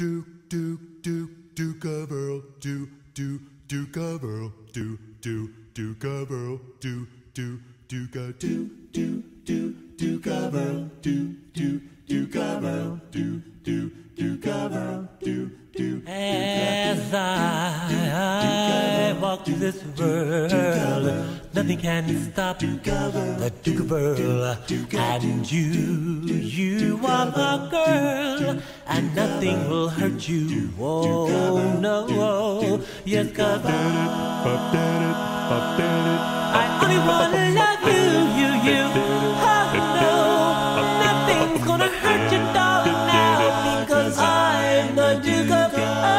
do do do do cover do do do cover do do do cover do do do go do do do do cover do do do cover do do do cover do do As I walk this world, nothing can stop the Duke Earl. And you, you are my girl, and nothing will hurt you. Oh no, yes, cause I, only wanna love you, you, you. Oh no, nothing's gonna hurt you, darling, now because I'm the Duke of Earl.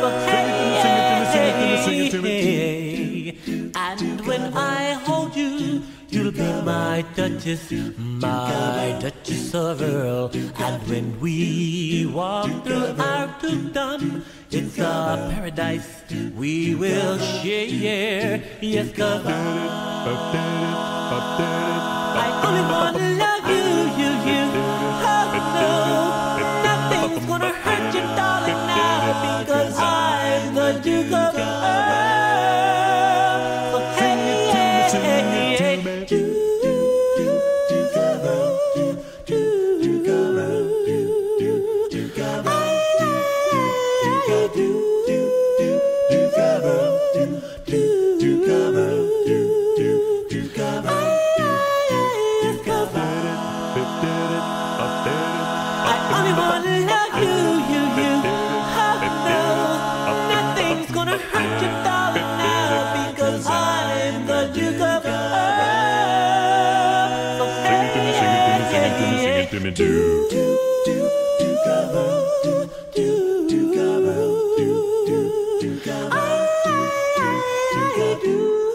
So hey, and when I hold you, you'll be my Duchess, my Duchess of Earl. And when we walk through our dukedom, it's a paradise we will share. Yes, cause I only wanna I only wanna love you, you, you. Oh no, nothing's gonna hurt you, darling, now because I'm the Duke of Earl. So hey, yeah, yeah, yeah. Do, do, do, do, cover, do, do, do, cover, do, do, do, cover, do, do, do, do, do, do, cover, do,